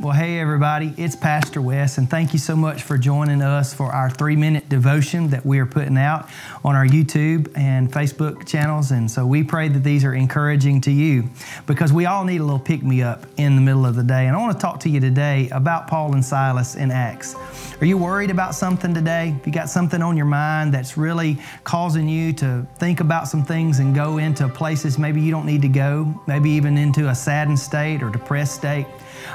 Well, hey, everybody, it's Pastor Wes, and thank you so much for joining us for our three minute devotion that we are putting out on our YouTube and Facebook channels. And so we pray that these are encouraging to you because we all need a little pick me up in the middle of the day. And I want to talk to you today about Paul and Silas in Acts. Are you worried about something today? If you got something on your mind that's really causing you to think about some things and go into places maybe you don't need to go, maybe even into a saddened state or depressed state,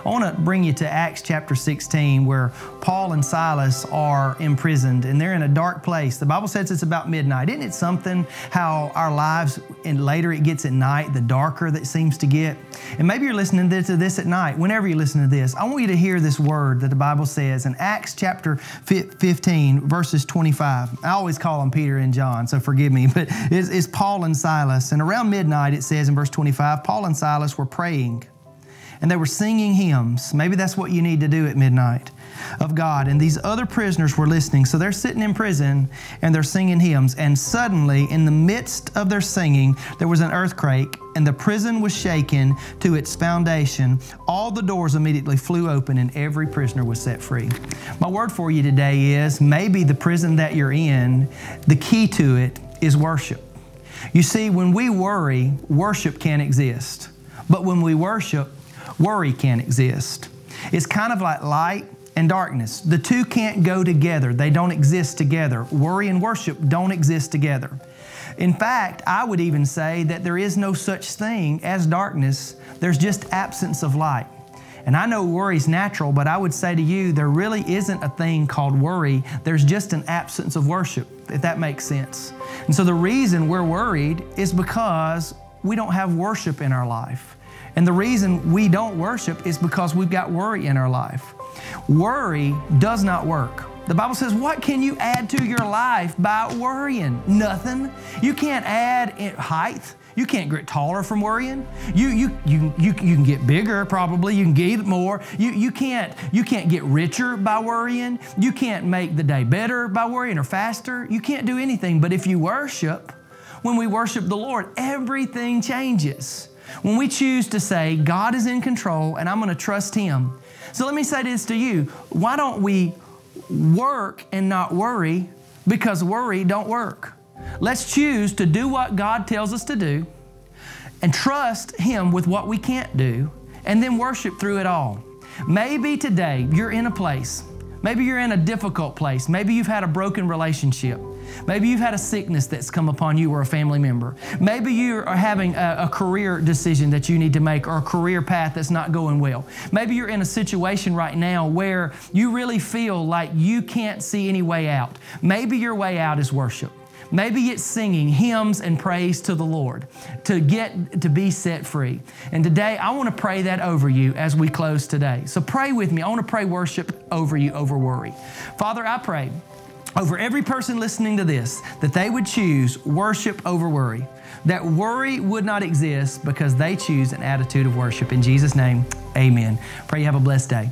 I want to bring you to Acts chapter 16 where Paul and Silas are imprisoned and they're in a dark place. The Bible says it's about midnight. Isn't it something how our lives and later it gets at night, the darker that seems to get? And maybe you're listening to this at night. Whenever you listen to this, I want you to hear this word that the Bible says in Acts chapter 15, verses 25. I always call them Peter and John, so forgive me, but it's, it's Paul and Silas. And around midnight, it says in verse 25, Paul and Silas were praying and they were singing hymns. Maybe that's what you need to do at midnight of God. And these other prisoners were listening. So they're sitting in prison and they're singing hymns. And suddenly, in the midst of their singing, there was an earthquake and the prison was shaken to its foundation. All the doors immediately flew open and every prisoner was set free. My word for you today is maybe the prison that you're in, the key to it is worship. You see, when we worry, worship can't exist. But when we worship, worry can't exist. It's kind of like light and darkness. The two can't go together, they don't exist together. Worry and worship don't exist together. In fact, I would even say that there is no such thing as darkness, there's just absence of light. And I know worry is natural, but I would say to you, there really isn't a thing called worry. There's just an absence of worship, if that makes sense. And so the reason we're worried is because we don't have worship in our life. And the reason we don't worship is because we've got worry in our life. Worry does not work. The Bible says, What can you add to your life by worrying? Nothing. You can't add height. You can't get taller from worrying. You, you, you, you, you can get bigger probably. You can get more. You, you, can't, you can't get richer by worrying. You can't make the day better by worrying or faster. You can't do anything. But if you worship, when we worship the Lord, everything changes. When we choose to say, God is in control and I'm going to trust Him. So let me say this to you. Why don't we work and not worry because worry don't work? Let's choose to do what God tells us to do and trust Him with what we can't do and then worship through it all. Maybe today you're in a place, maybe you're in a difficult place, maybe you've had a broken relationship. Maybe you've had a sickness that's come upon you or a family member. Maybe you are having a, a, career decision that you need to make or a career path that's not going well. Maybe you're in a situation right now where you really feel like you can't see any way out. Maybe your way out is worship. Maybe it's singing hymns and praise to the Lord to get to be set free. And today I want to pray that over you as we close today. So pray with me. I want to pray worship over you over worry. Father, I pray over every person listening to this that they would choose worship over worry. That worry would not exist because they choose an attitude of worship. In Jesus' name, amen. Pray you have a blessed day.